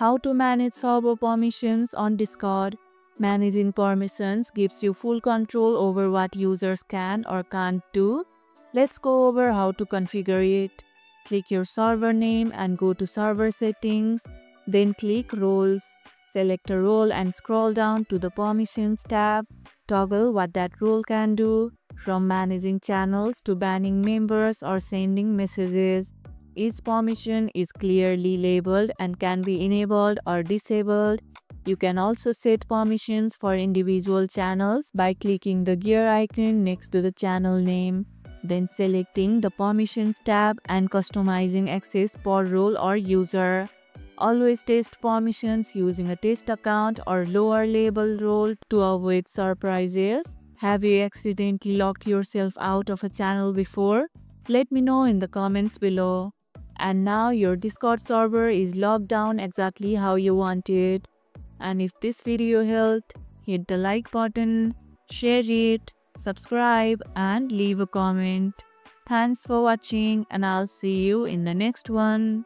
How to manage server permissions on Discord. Managing permissions gives you full control over what users can or can't do. Let's go over how to configure it. Click your server name and go to server settings. Then click roles. Select a role and scroll down to the permissions tab. Toggle what that role can do, from managing channels to banning members or sending messages. Each permission is clearly labeled and can be enabled or disabled. You can also set permissions for individual channels by clicking the gear icon next to the channel name, then selecting the Permissions tab and customizing access per role or user. Always test permissions using a test account or lower level role to avoid surprises. Have you accidentally locked yourself out of a channel before? Let me know in the comments below and now your discord server is locked down exactly how you want it. And if this video helped hit the like button share it subscribe and leave a comment. Thanks for watching and i'll see you in the next one